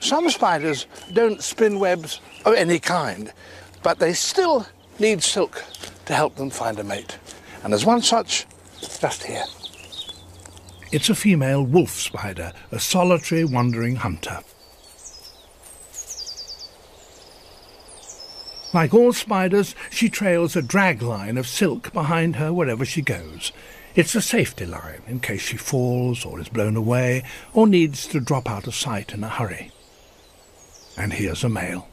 Some spiders don't spin webs of any kind, but they still need silk to help them find a mate. And there's one such just here. It's a female wolf spider, a solitary wandering hunter. Like all spiders, she trails a drag line of silk behind her wherever she goes. It's a safety line in case she falls or is blown away or needs to drop out of sight in a hurry. And here's a male.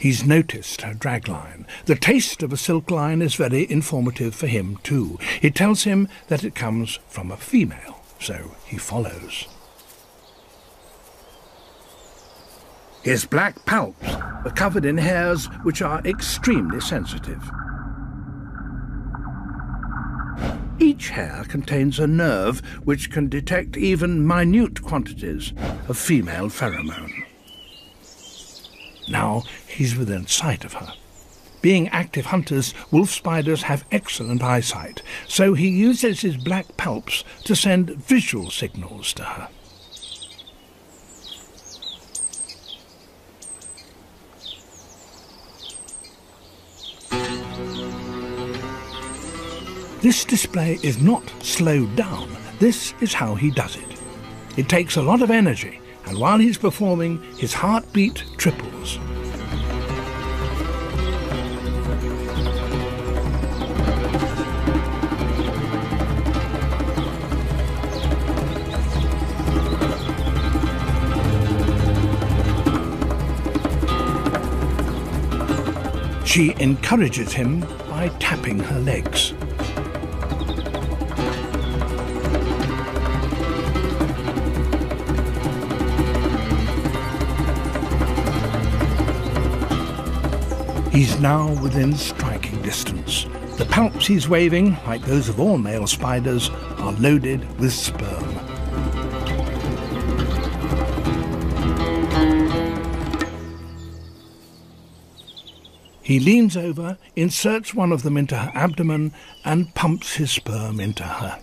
He's noticed her dragline. The taste of a silk line is very informative for him, too. It tells him that it comes from a female, so he follows. His black palps are covered in hairs which are extremely sensitive. Each hair contains a nerve which can detect even minute quantities of female pheromone. Now he's within sight of her. Being active hunters, wolf spiders have excellent eyesight, so he uses his black palps to send visual signals to her. This display is not slowed down. This is how he does it. It takes a lot of energy, and while he's performing, his heartbeat triples. She encourages him by tapping her legs. He's now within striking distance. The palps he's waving, like those of all male spiders, are loaded with sperm. He leans over, inserts one of them into her abdomen, and pumps his sperm into her.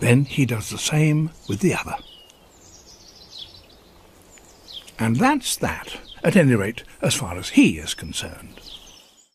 Then he does the same with the other. And that's that, at any rate, as far as he is concerned.